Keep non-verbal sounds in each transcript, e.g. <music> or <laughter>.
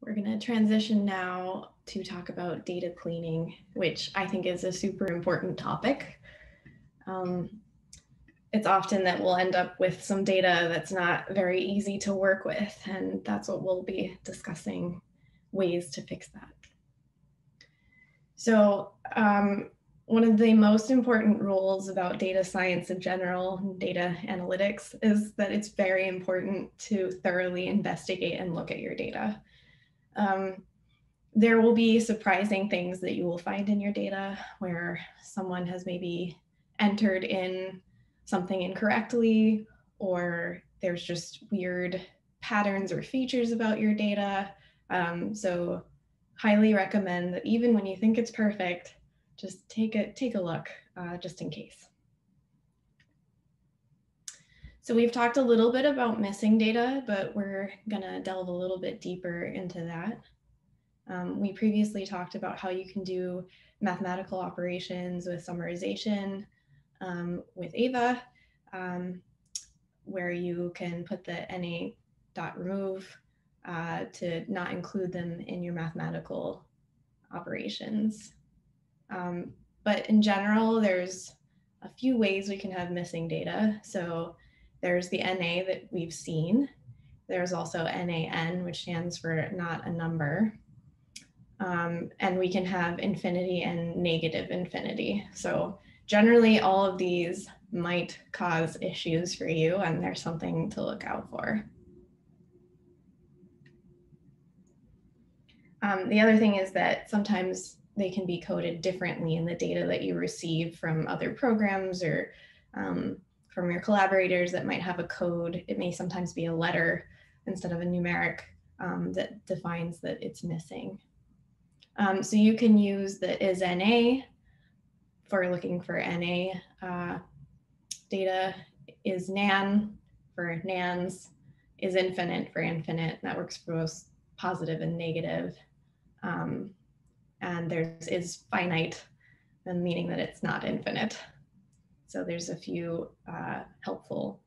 We're going to transition now to talk about data cleaning, which I think is a super important topic. Um, it's often that we'll end up with some data that's not very easy to work with, and that's what we'll be discussing ways to fix that. So um, one of the most important rules about data science in general, data analytics, is that it's very important to thoroughly investigate and look at your data. Um, there will be surprising things that you will find in your data where someone has maybe entered in something incorrectly, or there's just weird patterns or features about your data. Um, so highly recommend that even when you think it's perfect, just take a, take a look uh, just in case. So we've talked a little bit about missing data, but we're gonna delve a little bit deeper into that. Um, we previously talked about how you can do mathematical operations with summarization um, with Ava, um, where you can put the NA dot remove uh, to not include them in your mathematical operations. Um, but in general, there's a few ways we can have missing data. So there's the NA that we've seen. There's also NAN, which stands for not a number. Um, and we can have infinity and negative infinity. So generally all of these might cause issues for you and there's something to look out for. Um, the other thing is that sometimes they can be coded differently in the data that you receive from other programs or um, from your collaborators that might have a code. It may sometimes be a letter instead of a numeric um, that defines that it's missing. Um, so you can use the is NA for looking for NA uh, data, is NaN for NaNs, is infinite for infinite. That works for both positive and negative. Um, and there's is finite, meaning that it's not infinite. So there's a few uh, helpful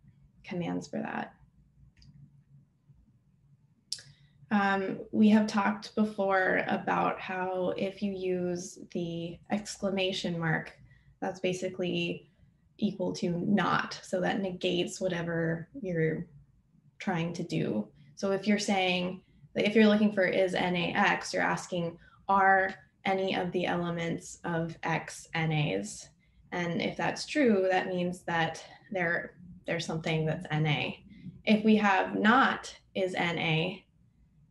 commands for that. Um, we have talked before about how if you use the exclamation mark, that's basically equal to not. So that negates whatever you're trying to do. So if you're saying, if you're looking for is NAX, you're asking, are any of the elements of X NAs? And if that's true, that means that there, there's something that's NA. If we have not is NA,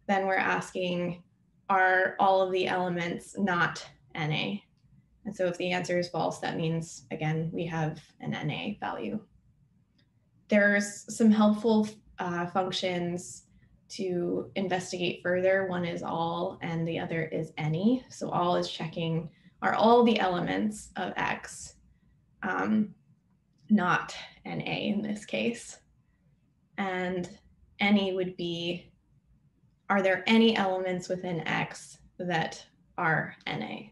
then we're asking, are all of the elements not NA? And so if the answer is false, that means, again, we have an NA value. There's some helpful uh, functions to investigate further. One is all and the other is any. So all is checking, are all the elements of X um, not NA in this case? And any would be are there any elements within X that are NA?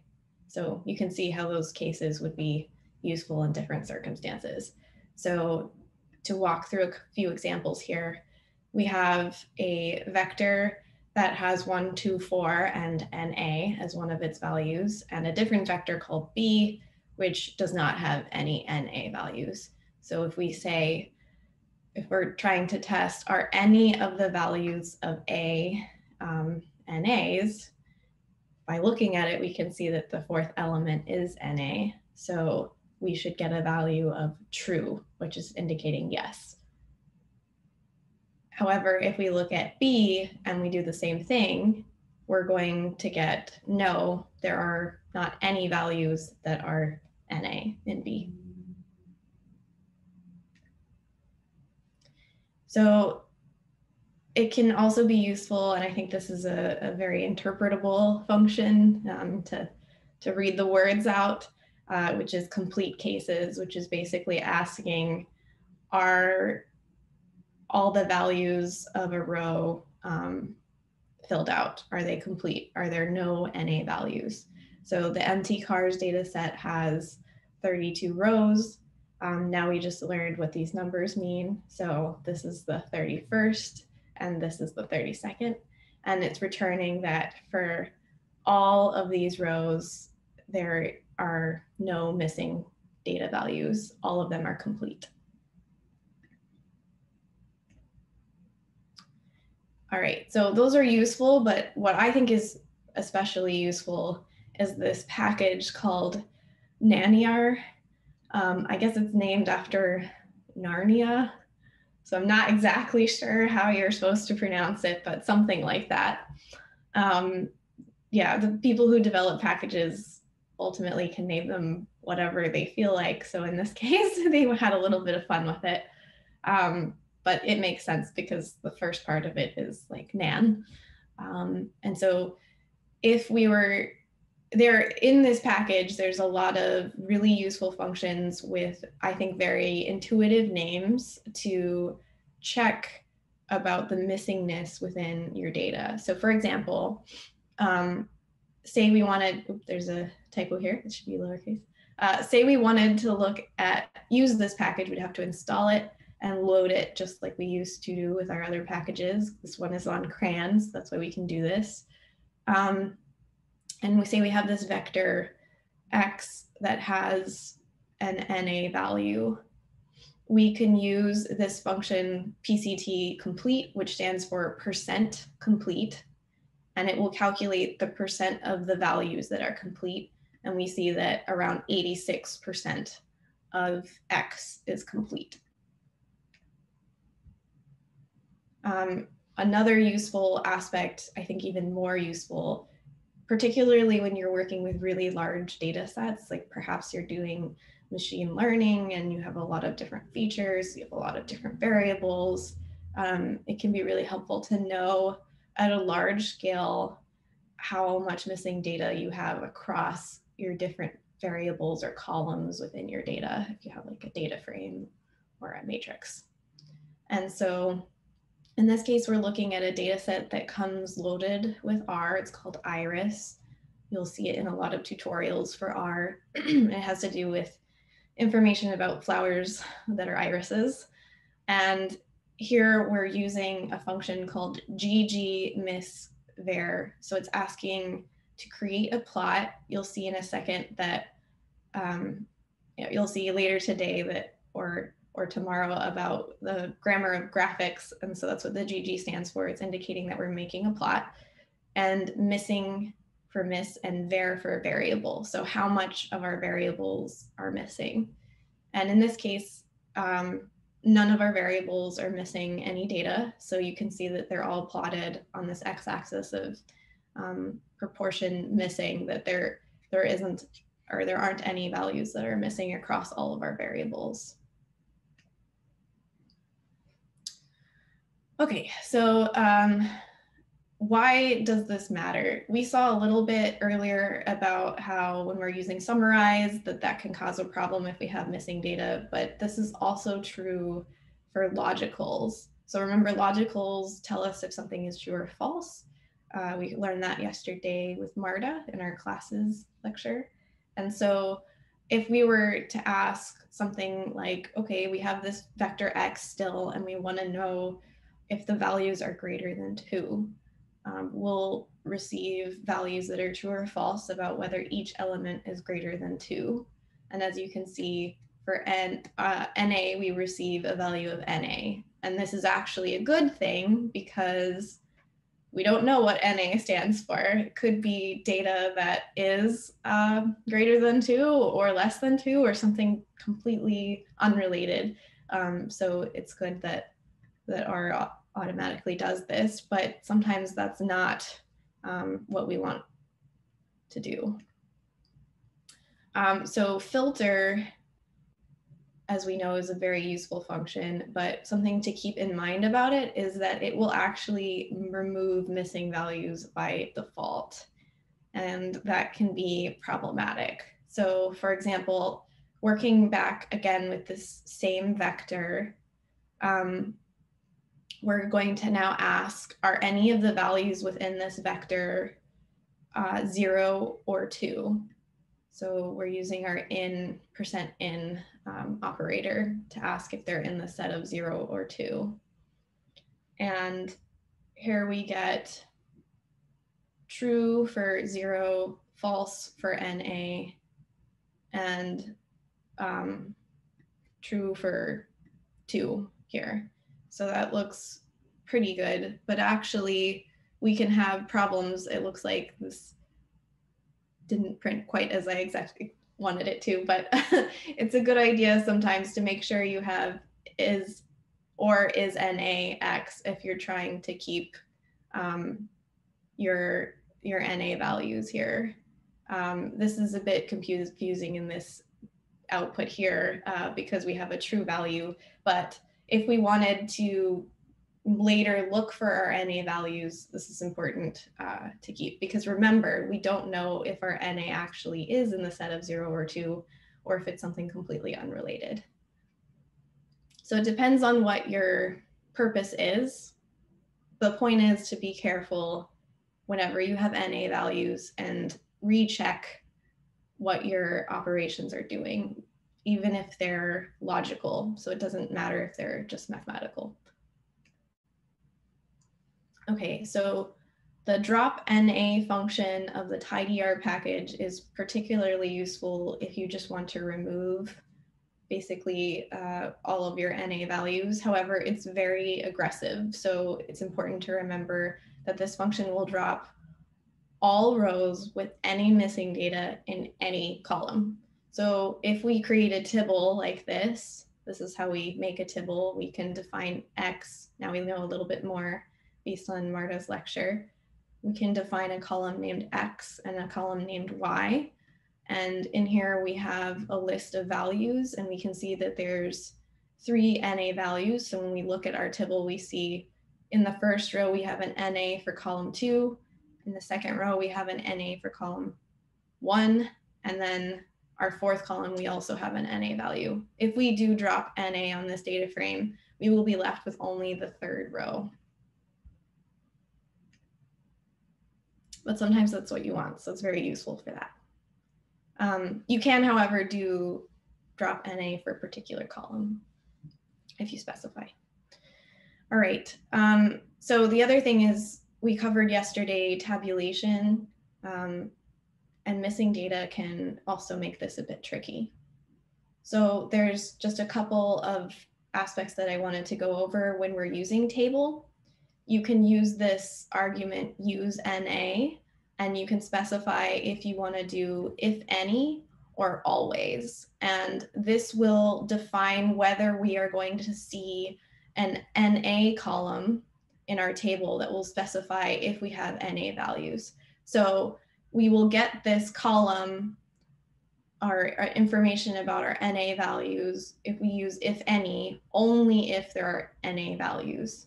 So you can see how those cases would be useful in different circumstances. So to walk through a few examples here, we have a vector that has one, two, four, and NA as one of its values, and a different vector called B, which does not have any NA values. So if we say if we're trying to test are any of the values of A um, NAs, by looking at it, we can see that the fourth element is NA. So we should get a value of true, which is indicating yes. However, if we look at B and we do the same thing, we're going to get no, there are not any values that are NA in B. So it can also be useful, and I think this is a, a very interpretable function um, to, to read the words out, uh, which is complete cases, which is basically asking, are all the values of a row um, filled out? Are they complete? Are there no NA values? So the mtcars data set has 32 rows. Um, now we just learned what these numbers mean. So this is the 31st and this is the 32nd. And it's returning that for all of these rows, there are no missing data values. All of them are complete. All right, so those are useful, but what I think is especially useful is this package called Naniar. Um, I guess it's named after Narnia. So I'm not exactly sure how you're supposed to pronounce it, but something like that. Um, yeah, the people who develop packages ultimately can name them whatever they feel like. So in this <laughs> case, they had a little bit of fun with it. Um, but it makes sense because the first part of it is like nan. Um, and so if we were there in this package, there's a lot of really useful functions with, I think, very intuitive names to check about the missingness within your data. So for example, um, say we wanted, oops, there's a typo here, it should be lowercase. Uh, say we wanted to look at, use this package, we'd have to install it and load it just like we used to do with our other packages. This one is on CRAN, that's why we can do this. Um, and we say we have this vector x that has an NA value. We can use this function PCT complete, which stands for percent complete, and it will calculate the percent of the values that are complete. And we see that around 86% of X is complete. Um, another useful aspect, I think even more useful, particularly when you're working with really large data sets, like perhaps you're doing machine learning and you have a lot of different features, you have a lot of different variables, um, it can be really helpful to know at a large scale how much missing data you have across your different variables or columns within your data, if you have like a data frame or a matrix. And so in this case, we're looking at a data set that comes loaded with R. It's called IRIS. You'll see it in a lot of tutorials for R. <clears throat> it has to do with information about flowers that are irises. And here we're using a function called ggmissvar. So it's asking to create a plot. You'll see in a second that um, you'll see later today that, or or tomorrow about the grammar of graphics. And so that's what the GG stands for. It's indicating that we're making a plot and missing for miss and var for variable. So how much of our variables are missing. And in this case, um, none of our variables are missing any data. So you can see that they're all plotted on this x-axis of um, proportion missing that there, there isn't or there aren't any values that are missing across all of our variables. Okay, so um, why does this matter? We saw a little bit earlier about how when we're using summarize that that can cause a problem if we have missing data, but this is also true for logicals. So remember logicals tell us if something is true or false. Uh, we learned that yesterday with Marta in our classes lecture. And so if we were to ask something like, okay, we have this vector x still, and we want to know if the values are greater than two, um, we'll receive values that are true or false about whether each element is greater than two. And as you can see, for N, uh, NA, we receive a value of NA. And this is actually a good thing because we don't know what NA stands for. It could be data that is uh, greater than two or less than two or something completely unrelated. Um, so it's good that that R automatically does this, but sometimes that's not um, what we want to do. Um, so filter, as we know, is a very useful function, but something to keep in mind about it is that it will actually remove missing values by default. And that can be problematic. So for example, working back again with this same vector, um, we're going to now ask, are any of the values within this vector uh, zero or two? So we're using our in percent in um, operator to ask if they're in the set of zero or two. And here we get true for zero, false for NA, and um, true for two here. So that looks pretty good, but actually we can have problems. It looks like this didn't print quite as I exactly wanted it to, but <laughs> it's a good idea sometimes to make sure you have is or is NA X if you're trying to keep um, your your NA values here. Um, this is a bit confusing in this output here uh, because we have a true value, but if we wanted to later look for our NA values, this is important uh, to keep because remember, we don't know if our NA actually is in the set of zero or two, or if it's something completely unrelated. So it depends on what your purpose is. The point is to be careful whenever you have NA values and recheck what your operations are doing, even if they're logical. So it doesn't matter if they're just mathematical. Okay, so the drop NA function of the tidyr package is particularly useful if you just want to remove basically uh, all of your NA values. However, it's very aggressive. So it's important to remember that this function will drop all rows with any missing data in any column. So if we create a tibble like this, this is how we make a tibble. We can define X. Now we know a little bit more based on Marta's lecture. We can define a column named X and a column named Y. And in here we have a list of values and we can see that there's three NA values. So when we look at our tibble, we see in the first row, we have an NA for column two. In the second row, we have an NA for column one. And then our fourth column, we also have an NA value. If we do drop NA on this data frame, we will be left with only the third row. But sometimes that's what you want. So it's very useful for that. Um, you can, however, do drop NA for a particular column if you specify. All right. Um, so the other thing is we covered yesterday tabulation um, and missing data can also make this a bit tricky. So there's just a couple of aspects that I wanted to go over when we're using table. You can use this argument use NA and you can specify if you want to do if any or always. And this will define whether we are going to see an NA column in our table that will specify if we have NA values. So we will get this column, our, our information about our NA values, if we use if any, only if there are NA values.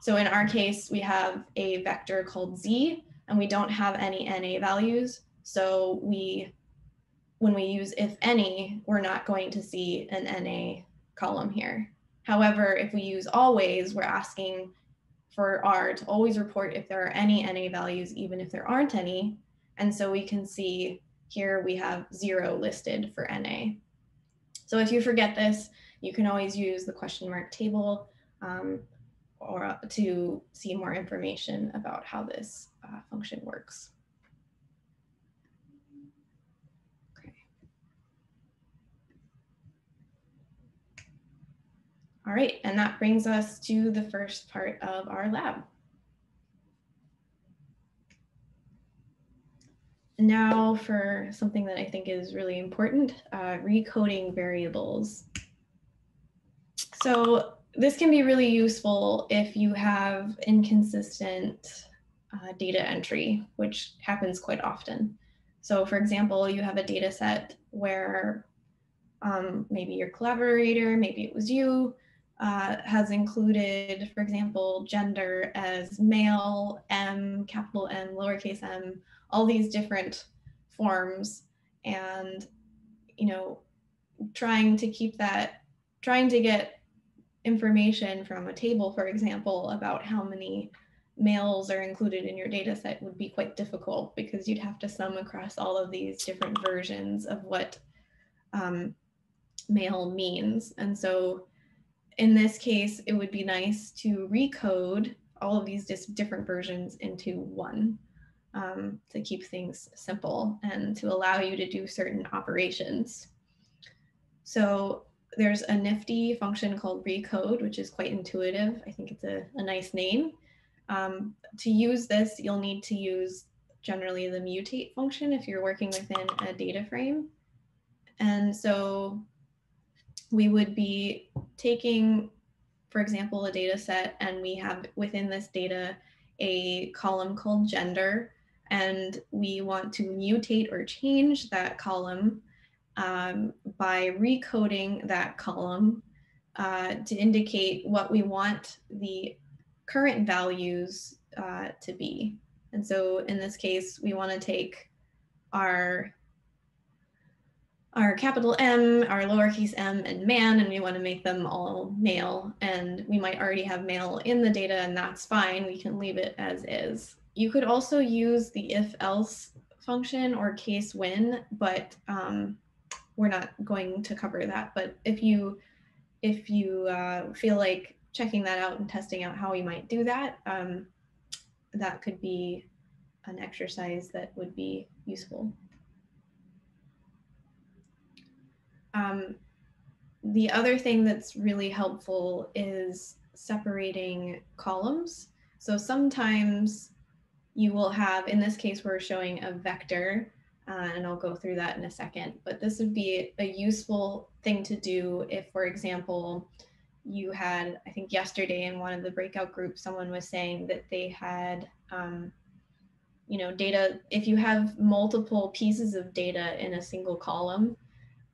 So in our case, we have a vector called Z and we don't have any NA values. So we, when we use if any, we're not going to see an NA column here. However, if we use always, we're asking for R to always report if there are any NA values, even if there aren't any. And so we can see here we have zero listed for NA. So if you forget this, you can always use the question mark table um, or to see more information about how this uh, function works. Okay. All right, and that brings us to the first part of our lab. Now for something that I think is really important, uh, recoding variables. So this can be really useful if you have inconsistent uh, data entry, which happens quite often. So for example, you have a data set where um, maybe your collaborator, maybe it was you, uh, has included, for example, gender as male, M, capital M, lowercase m, all these different forms. And, you know, trying to keep that, trying to get information from a table, for example, about how many males are included in your data set would be quite difficult because you'd have to sum across all of these different versions of what um, male means. And so in this case, it would be nice to recode all of these different versions into one. Um, to keep things simple and to allow you to do certain operations. So there's a nifty function called recode, which is quite intuitive. I think it's a, a nice name. Um, to use this, you'll need to use generally the mutate function if you're working within a data frame. And so we would be taking, for example, a data set and we have within this data a column called gender and we want to mutate or change that column um, by recoding that column uh, to indicate what we want the current values uh, to be. And so in this case, we want to take our our capital M, our lowercase m, and man, and we want to make them all male. And we might already have male in the data, and that's fine. We can leave it as is. You could also use the if else function or case when, but um, we're not going to cover that. But if you if you uh, feel like checking that out and testing out how we might do that, um, that could be an exercise that would be useful. Um, the other thing that's really helpful is separating columns. So sometimes you will have, in this case, we're showing a vector, uh, and I'll go through that in a second, but this would be a useful thing to do if, for example, you had, I think yesterday in one of the breakout groups, someone was saying that they had, um, you know, data, if you have multiple pieces of data in a single column,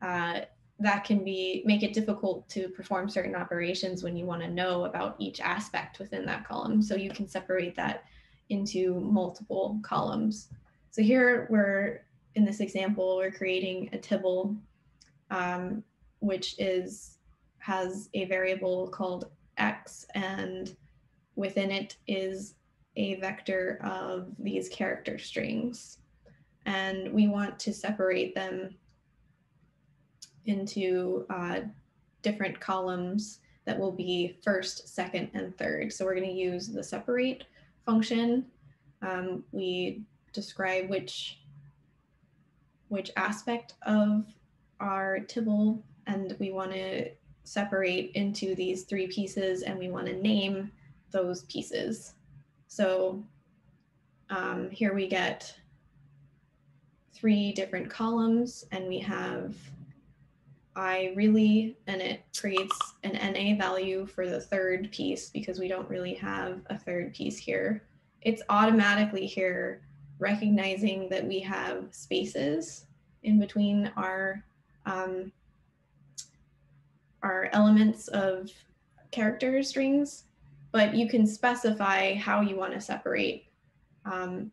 uh, that can be make it difficult to perform certain operations when you want to know about each aspect within that column. So you can separate that into multiple columns. So here we're in this example, we're creating a tibble, um, which is has a variable called x, and within it is a vector of these character strings. And we want to separate them into uh, different columns that will be first, second, and third. So we're going to use the separate function. Um, we describe which which aspect of our tibble and we want to separate into these three pieces and we want to name those pieces. So um, here we get three different columns and we have I really, and it creates an NA value for the third piece because we don't really have a third piece here. It's automatically here recognizing that we have spaces in between our um, our elements of character strings, but you can specify how you want to separate. Um,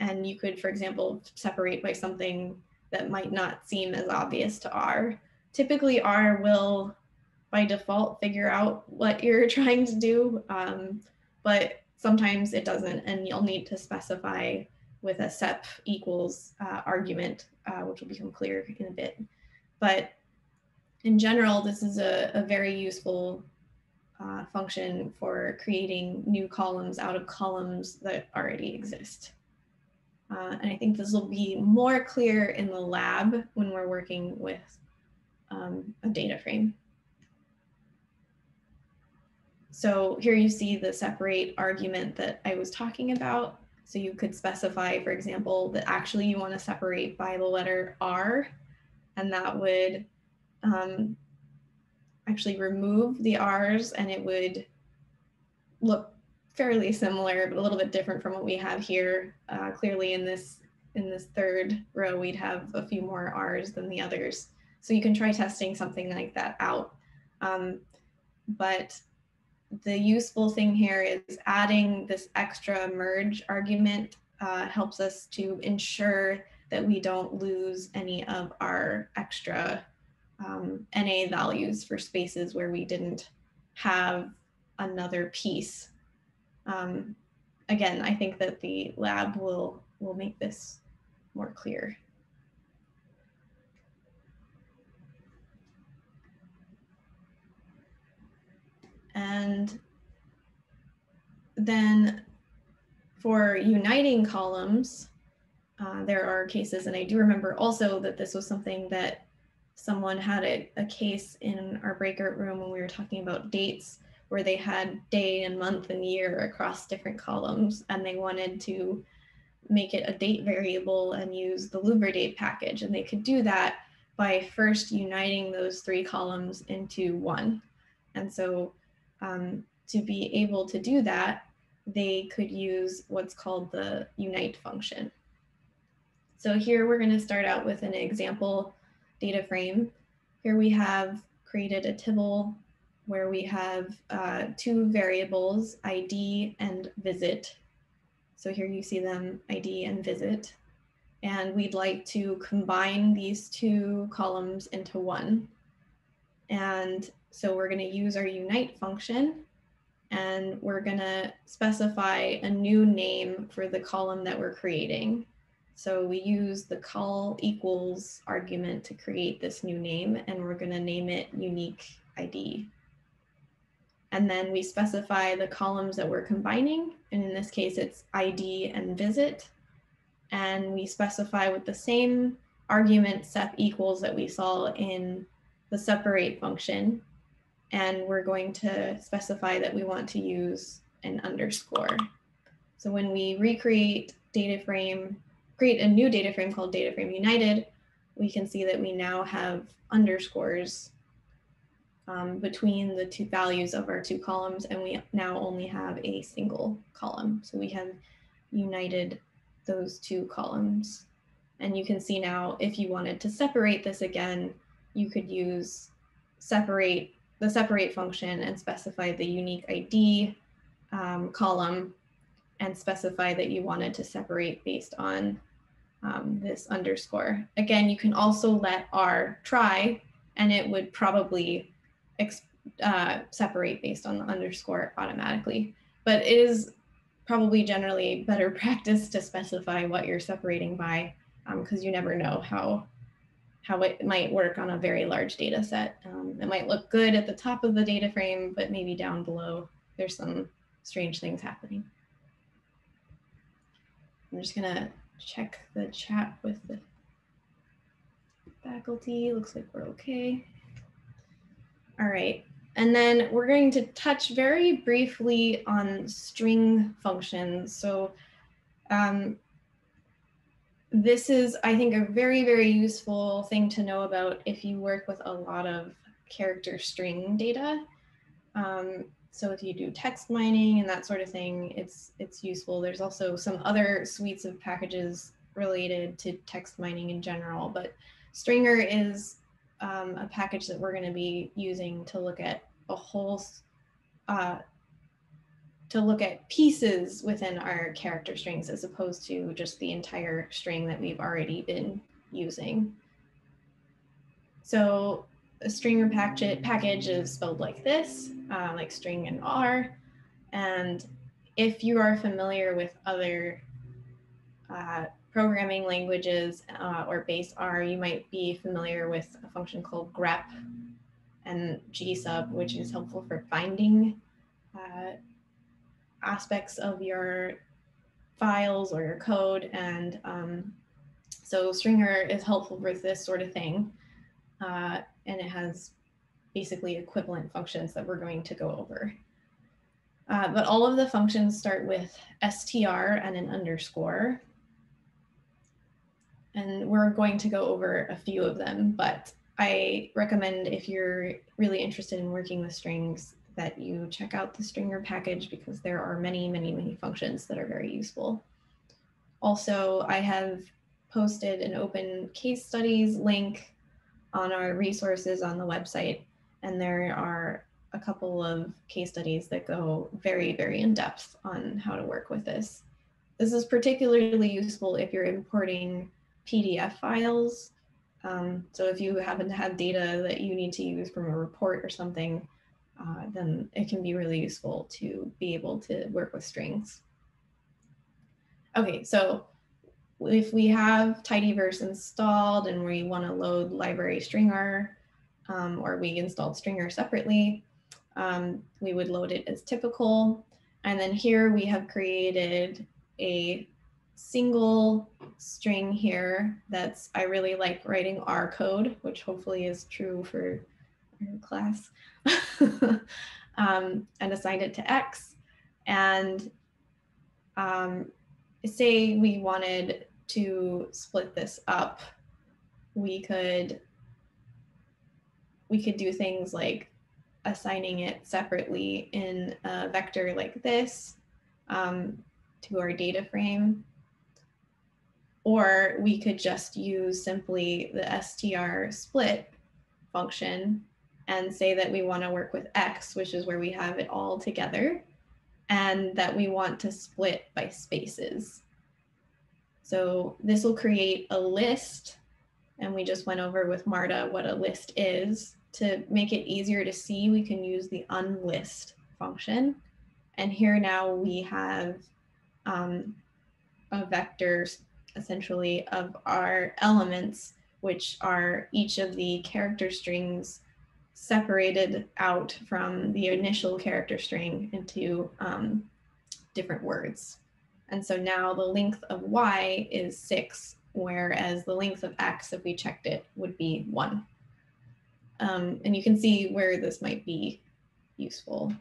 and you could, for example, separate by something that might not seem as obvious to R typically R will by default figure out what <laughs> you're trying to do, um, but sometimes it doesn't, and you'll need to specify with a sep equals uh, argument, uh, which will become clear in a bit. But in general, this is a, a very useful uh, function for creating new columns out of columns that already exist. Uh, and I think this will be more clear in the lab when we're working with um, a data frame. So here you see the separate argument that I was talking about. So you could specify, for example, that actually you want to separate by the letter R, and that would um, actually remove the R's and it would look fairly similar, but a little bit different from what we have here. Uh, clearly in this in this third row, we'd have a few more R's than the others. So you can try testing something like that out. Um, but the useful thing here is adding this extra merge argument uh, helps us to ensure that we don't lose any of our extra um, NA values for spaces where we didn't have another piece. Um, again, I think that the lab will, will make this more clear. And then For uniting columns, uh, there are cases, and I do remember also that this was something that someone had a, a case in our breakout room when we were talking about dates where they had day and month and year across different columns and they wanted to make it a date variable and use the LubriDate package. And they could do that by first uniting those three columns into one. And so um, to be able to do that, they could use what's called the unite function. So here we're going to start out with an example data frame. Here we have created a Tibble where we have uh, two variables, ID and visit. So here you see them, ID and visit. And we'd like to combine these two columns into one. And so we're going to use our unite function and we're going to specify a new name for the column that we're creating. So we use the col equals argument to create this new name and we're going to name it unique ID. And then we specify the columns that we're combining. And in this case, it's ID and visit. And we specify with the same argument sep equals that we saw in the separate function. And we're going to specify that we want to use an underscore. So when we recreate data frame, create a new data frame called data frame united, we can see that we now have underscores um, between the two values of our two columns, and we now only have a single column. So we have united those two columns. And you can see now, if you wanted to separate this again, you could use separate the separate function and specify the unique ID um, column and specify that you wanted to separate based on um, this underscore. Again, you can also let R try and it would probably uh, separate based on the underscore automatically. But it is probably generally better <laughs> practice to specify what you're separating by because um, you never know how how it might work on a very large data set. Um, it might look good at the top of the data frame, but maybe down below there's some strange things happening. I'm just gonna check the chat with the faculty. Looks like we're okay. All right. And then we're going to touch very briefly on string functions. So um, this is, I think, a very, very useful thing to know about if you work with a lot of character string data. Um, so if you do text mining and that sort of thing, it's it's useful. There's also some other suites of packages related to text mining in general, but stringr is um, a package that we're going to be using to look at a whole, uh, to look at pieces within our character strings as opposed to just the entire string that we've already been using. So a stringr package, package is spelled like this, uh, like string and R. And if you are familiar with other uh, programming languages uh, or base R, you might be familiar with a function called grep and gsub, which is helpful for finding uh, aspects of your files or your code. And um, so stringr is helpful with this sort of thing. Uh, and it has basically equivalent functions that we're going to go over. Uh, but all of the functions start with str and an underscore. And we're going to go over a few of them, but I recommend if you're really interested in working with strings that you check out the stringr package because there are many, many, many functions that are very useful. Also, I have posted an open case studies link on our resources on the website, and there are a couple of case studies that go very, very in depth on how to work with this. This is particularly useful if you're importing PDF files. Um, so if you happen to have data that you need to use from a report or something, uh, then it can be really useful to be able to work with strings. Okay, so if we have tidyverse installed and we want to load library stringr, um, or we installed stringr separately, um, we would load it as typical. And then here we have created a single string here that's, I really like writing R code, which hopefully is true for class, <laughs> um, and assigned it to X. And um, say we wanted to split this up, we could we could do things like assigning it separately in a vector like this um, to our data frame. Or we could just use simply the str split function and say that we want to work with x, which is where we have it all together, and that we want to split by spaces. So this will create a list, and we just went over with Marta what a list is. To make it easier to see, we can use the unlist function. And here now we have um, a vector essentially of our elements, which are each of the character strings separated out from the initial character string into um, different words. And so now the length of y is six, whereas the length of x, if we checked it, would be one. Um, and you can see where this might be useful.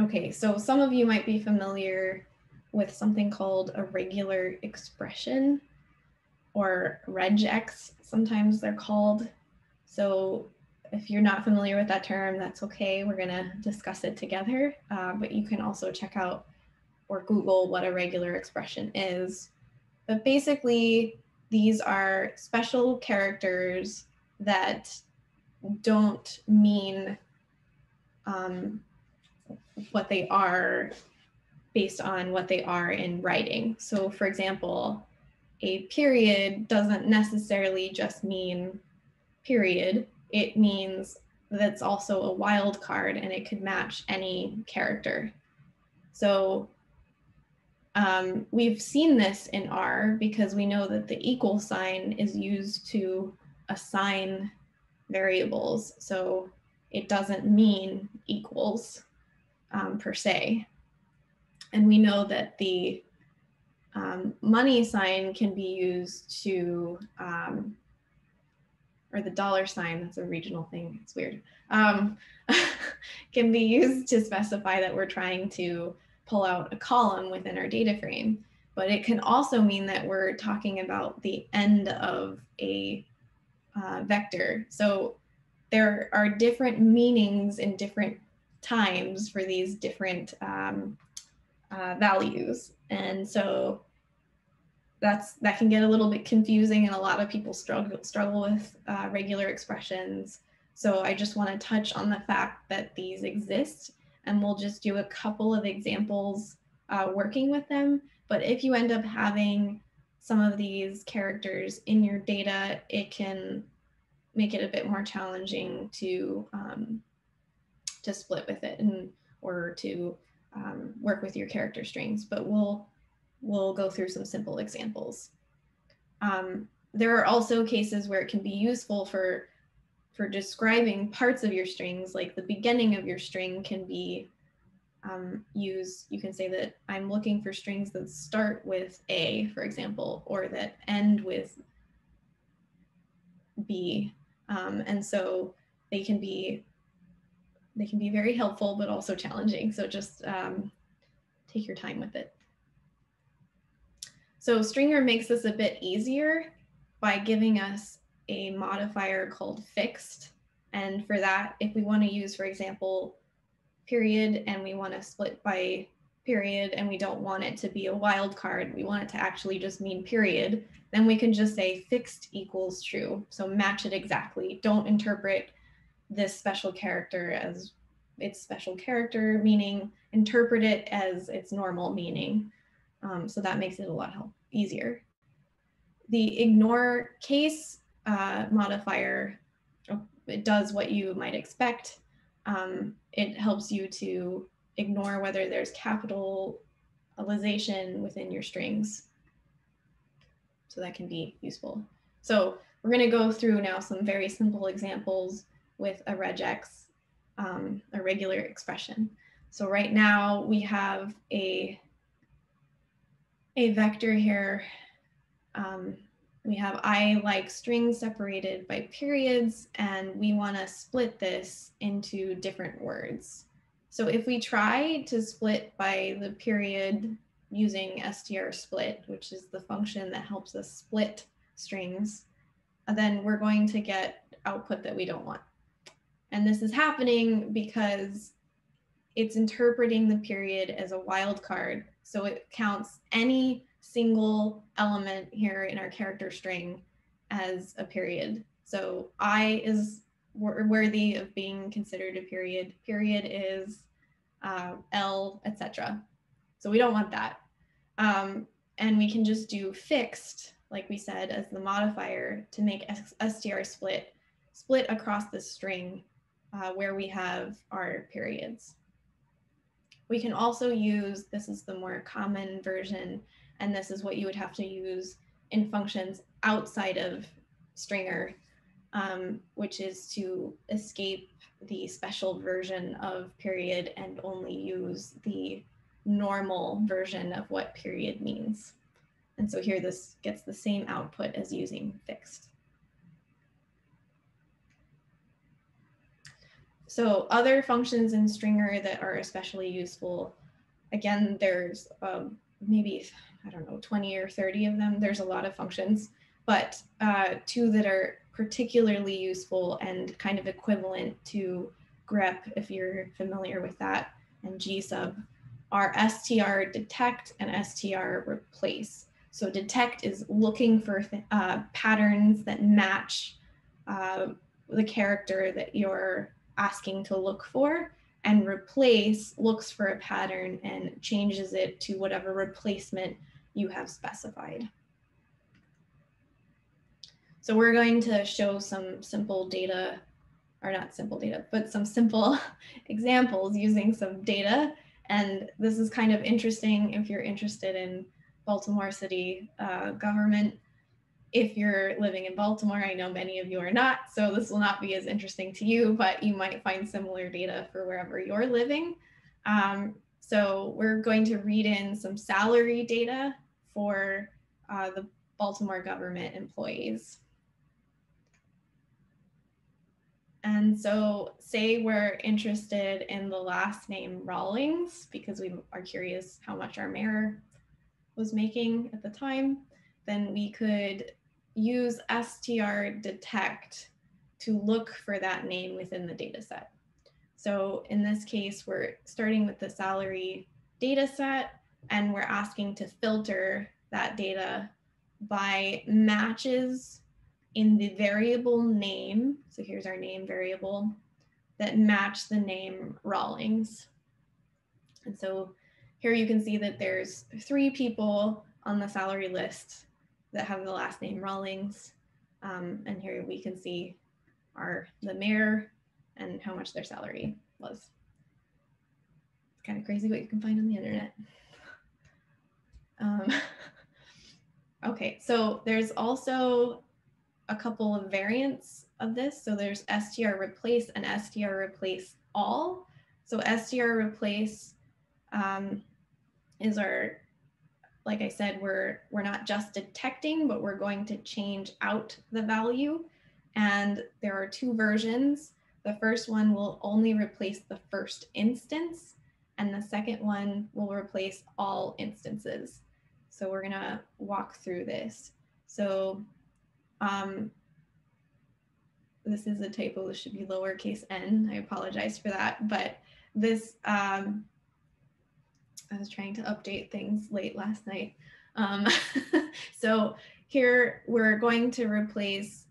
Okay, so some of you might be familiar with something called a regular expression or regex, sometimes they're called. So if you're not familiar with that term, that's okay. We're gonna discuss it together, uh, but you can also check out or Google what a regular expression is. But basically, these are special characters that don't mean um, what they are based on what they are in writing. So for example, a period doesn't necessarily just mean period. It means that's also a wild card and it could match any character. So um, we've seen this in R because we know that the equal sign is used to assign variables. So it doesn't mean equals um, per se. And we know that the um, money sign can be used to, um, or the dollar sign, that's a regional thing, it's weird, um, <laughs> can be used to specify that we're trying to pull out a column within our data frame. But it can also mean that we're talking about the end of a uh, vector. So there are different meanings in different times for these different um, uh, values. And so that's that can get a little bit confusing and a lot of people struggle struggle with uh, regular expressions. So I just want to touch on the fact that these exist and we'll just do a couple of examples uh, working with them. But if you end up having some of these characters in your data, it can make it a bit more challenging to um, to split with it and or to um, work with your character strings. But we'll we'll go through some simple examples. Um, there are also cases where it can be useful for for describing parts of your strings, like the beginning of your string can be um, used, you can say that I'm looking for strings that start with A, for example, or that end with B. Um, and so they can be they can be very helpful, but also challenging. So just um, take your time with it. So stringr makes this a bit easier by giving us a modifier called fixed. And for that, if we want to use, for example, period, and we want to split by period, and we don't want it to be a wildcard, we want it to actually just mean period, then we can just say fixed equals true. So match it exactly. Don't interpret this special character as its special character meaning, interpret it as its normal meaning. Um, so that makes it a lot help, easier. The ignore case uh, modifier, oh, it does what you might expect. Um, it helps you to ignore whether there's capitalization within your strings. So that can be useful. So we're going to go through now some very simple examples with a regex, um, a regular expression. So right now we have a, a vector here. Um, we have I like strings separated by periods, and we want to split this into different words. So if we try to split by the period using str split, which is the function that helps us split strings, then we're going to get output that we don't want. And this is happening because it's interpreting the period as a wildcard. So it counts any single element here in our character string as a period. So I is worthy of being considered a period. Period is uh, L, etc. So we don't want that. Um, and we can just do fixed, like we said, as the modifier to make str split, split across the string uh, where we have our periods. We can also use, this is the more common version, and this is what you would have to use in functions outside of stringr, um, which is to escape the special version of period and only use the normal version of what period means. And so here this gets the same output as using fixed. So other functions in stringr that are especially useful, again, there's um, maybe, I don't know, 20 or 30 of them. There's a lot of functions, but uh, two that are particularly useful and kind of equivalent to grep, if you're familiar with that, and gsub, are str detect and str replace. So detect is looking for uh, patterns that match uh, the character that you're asking to look for and replace looks for a pattern and changes it to whatever replacement you have specified. So we're going to show some simple data, or not simple data, but some simple <laughs> examples using some data. And this is kind of interesting if you're interested in Baltimore City uh, government if you're living in Baltimore, I know many of you are not, so this will not be as interesting to you, but you might find similar data for wherever you're living. Um, so we're going to read in some salary data for uh, the Baltimore government employees. And so say we're interested in the last name Rawlings because we are curious how much our mayor was making at the time then we could use str detect to look for that name within the data set. So in this case, we're starting with the salary data set and we're asking to filter that data by matches in the variable name. So here's our name variable that match the name Rawlings. And so here you can see that there's three people on the salary list that have the last name Rawlings. Um, and here we can see our the mayor and how much their salary was. It's kind of crazy what you can find on the internet. Um, <laughs> okay, so there's also a couple of variants of this. So there's str replace and str replace all. So str replace um, is our like I said, we're, we're not just detecting, but we're going to change out the value. And there are two versions. The first one will only replace the first instance, and the second one will replace all instances. So we're gonna walk through this. So um, this is a typo, this should be lowercase n. I apologize for that, but this um, I was trying to update things late last night. Um, <laughs> so here we're going to replace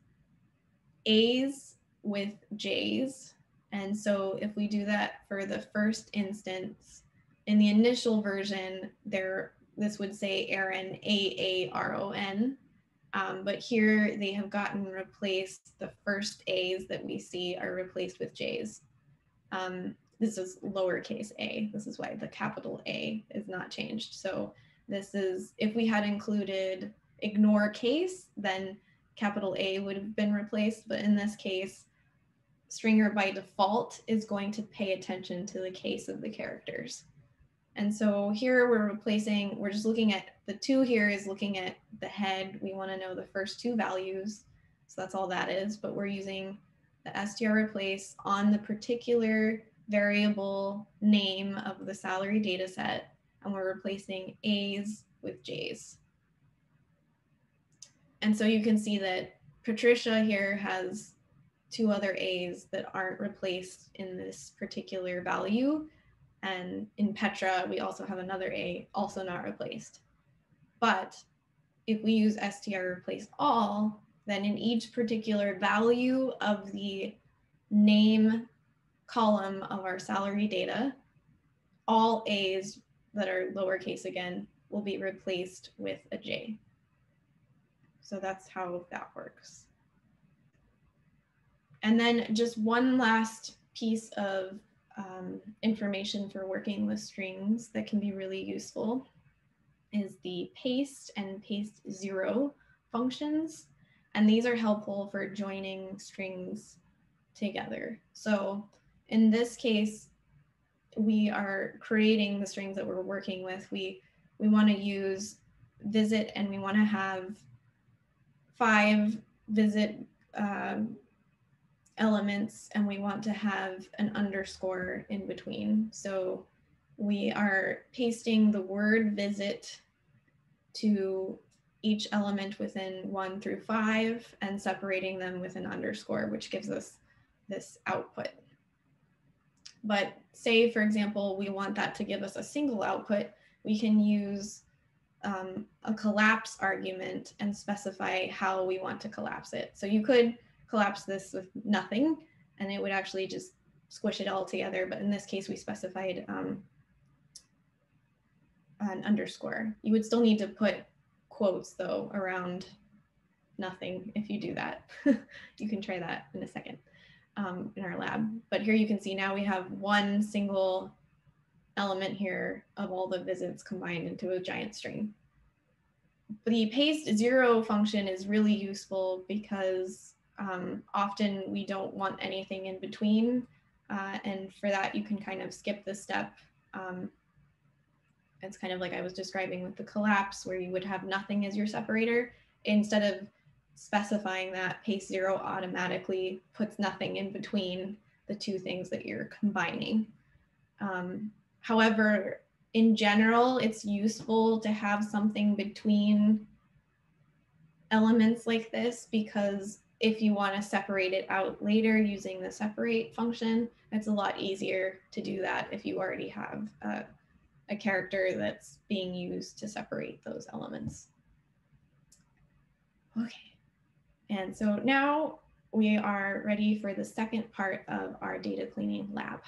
A's with J's. And so if we do that for the first instance, in the initial version, there this would say Aaron, A-A-R-O-N. Um, but here they have gotten replaced, the first A's that we see are replaced with J's. Um, this is lowercase a. This is why the capital A is not changed. So this is, if we had included ignore case, then capital A would have been replaced. But in this case, stringr by default is going to pay attention to the case of the characters. And so here we're replacing, we're just looking at the two here is looking at the head. We want to know the first two values. So that's all that is, but we're using the str replace on the particular variable name of the salary data set, and we're replacing A's with J's. And so you can see that Patricia here has two other A's that aren't replaced in this particular value. And in Petra, we also have another A also not replaced. But if we use str replace all, then in each particular value of the name column of our salary data, all A's that are lowercase again will be replaced with a J. So that's how that works. And then just one last piece of um, information for working with strings that can be really useful is the paste and paste zero functions. And these are helpful for joining strings together. So in this case, we are creating the strings that we're working with. We, we want to use visit and we want to have five visit um, elements and we want to have an underscore in between. So we are pasting the word visit to each element within one through five and separating them with an underscore, which gives us this output. But say, for example, we want that to give us a single output, we can use um, a collapse argument and specify how we want to collapse it. So you could collapse this with nothing and it would actually just squish it all together. But in this case, we specified um, an underscore. You would still need to put quotes though around nothing if you do that. <laughs> you can try that in a second um, in our lab. But here you can see now we have one single element here of all the visits combined into a giant string. The paste zero function is really useful because um, often we don't want anything in between. Uh, and for that, you can kind of skip this step. Um, it's kind of like I was describing with the collapse where you would have nothing as your separator instead of specifying that paste zero automatically puts nothing in between the two things that you're combining. Um, however, in general, it's useful to have something between elements like this because if you want to separate it out later using the separate function, it's a lot easier to do that if you already have a, a character that's being used to separate those elements. Okay. And so now we are ready for the second part of our data cleaning lab.